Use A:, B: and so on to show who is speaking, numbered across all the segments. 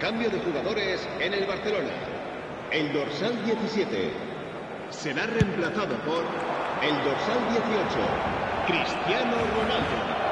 A: Cambio de jugadores en el Barcelona. El dorsal 17 será reemplazado por el dorsal 18, Cristiano Ronaldo.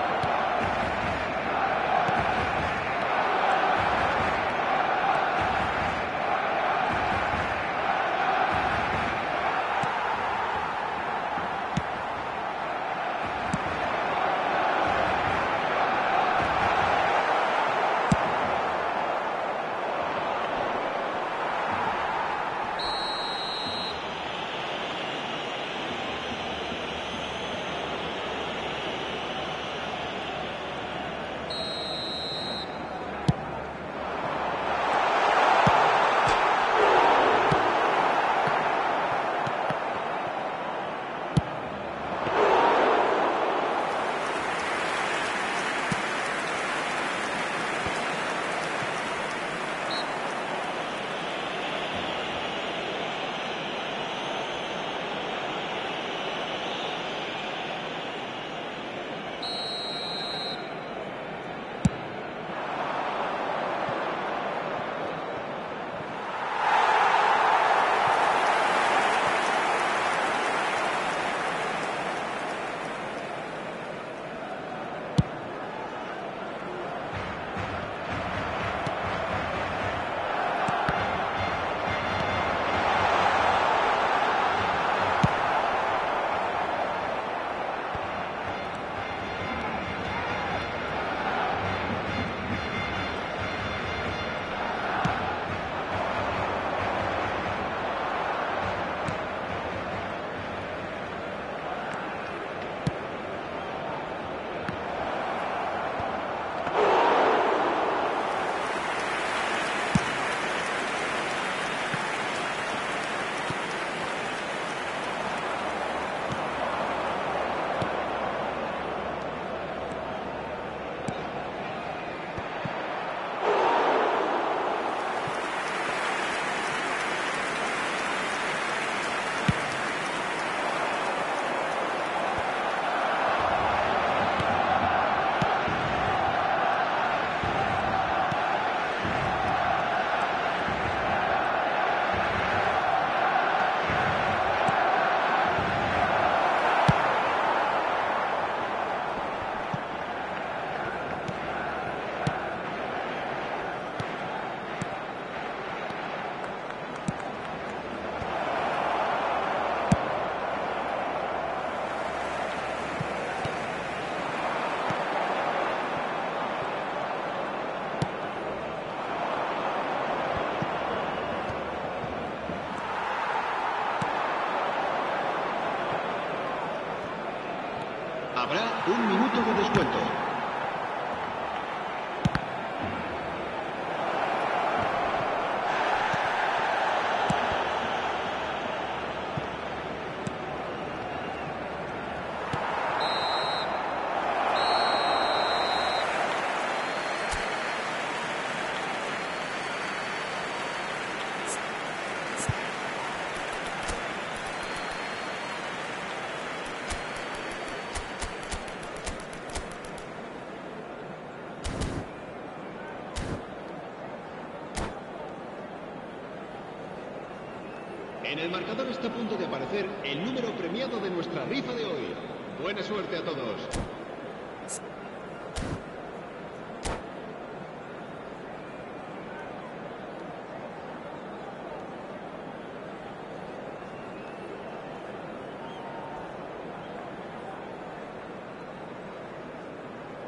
A: En el marcador está a punto de aparecer el número premiado de nuestra rifa de hoy. Buena suerte a todos.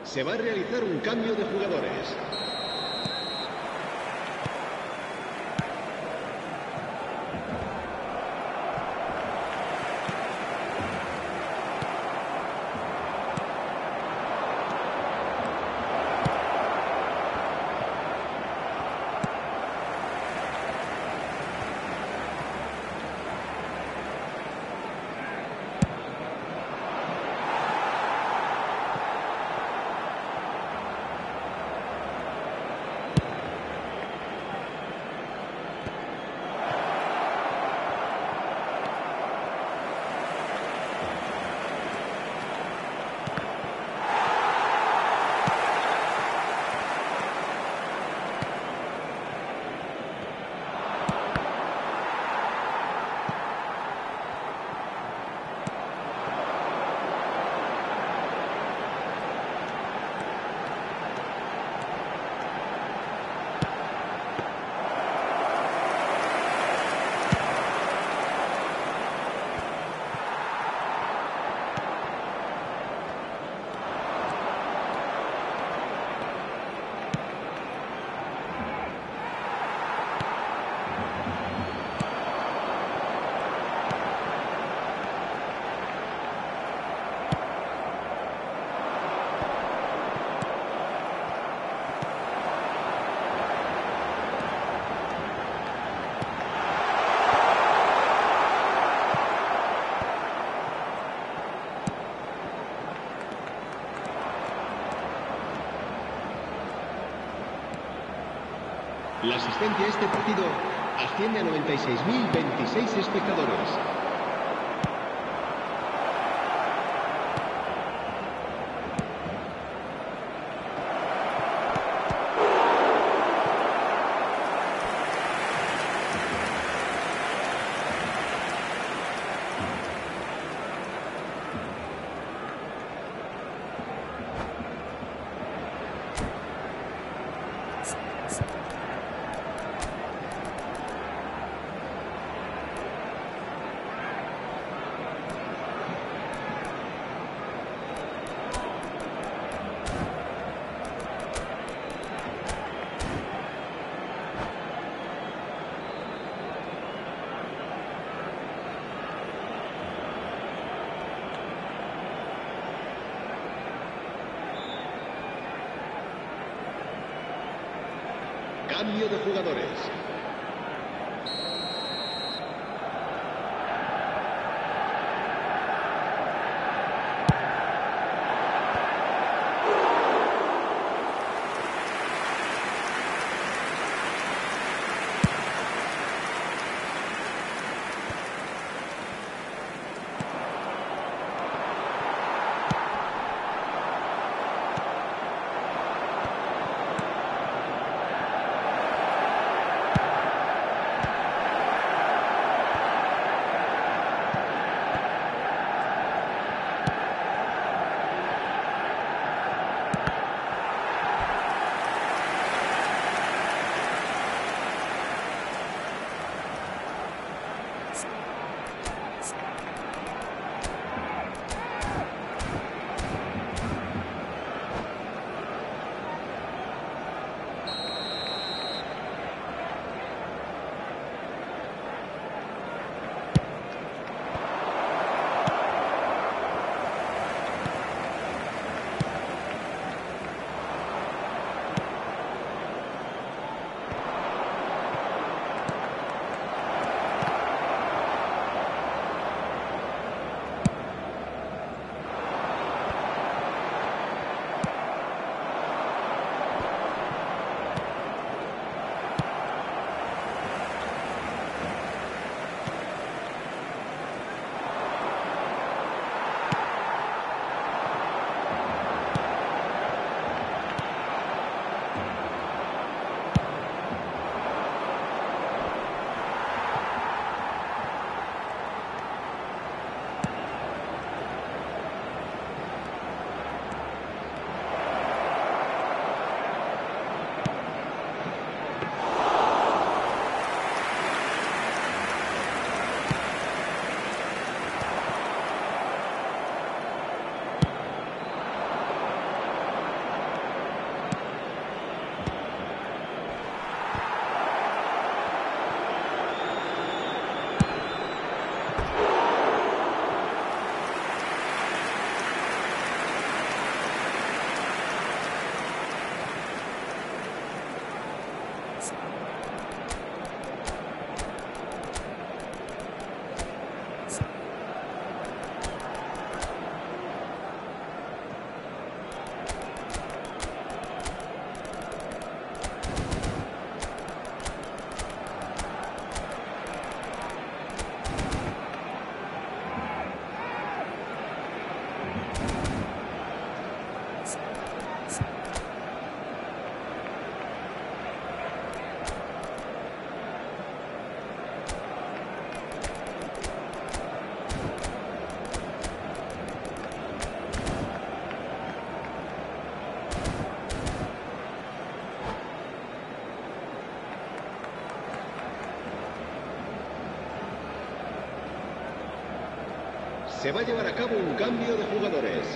A: Se va a realizar un cambio de jugadores. La asistencia a este partido asciende a 96.026 espectadores. De jugadores. Se va a llevar a cabo un cambio de jugadores.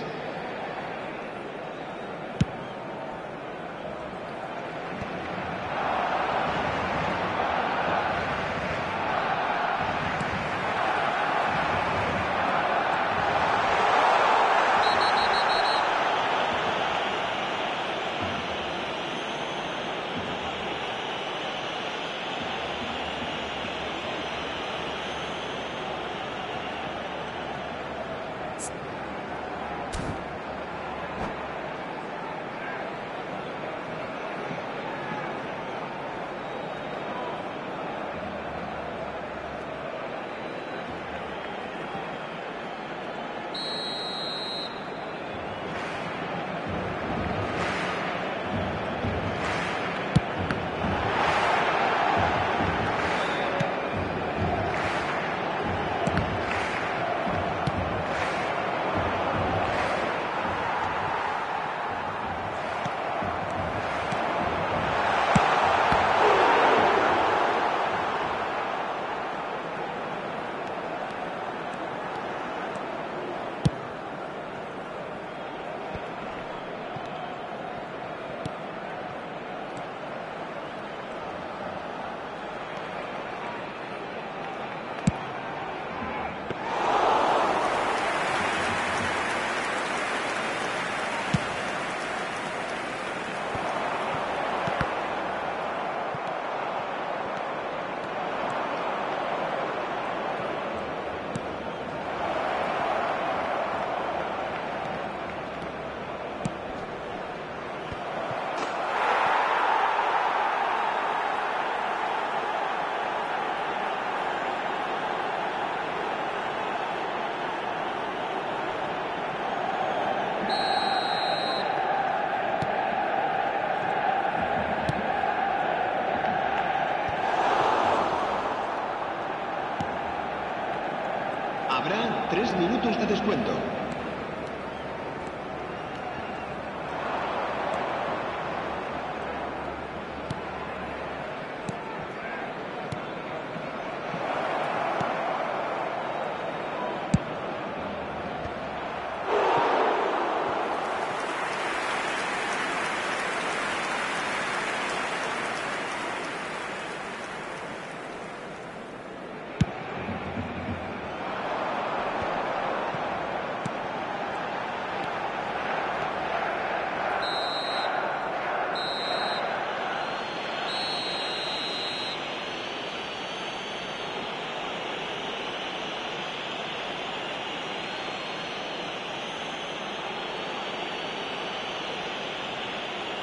A: Minutos de descuento.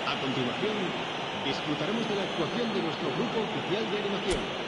A: A disfrutaremos de la actuación de nuestro grupo oficial de animación.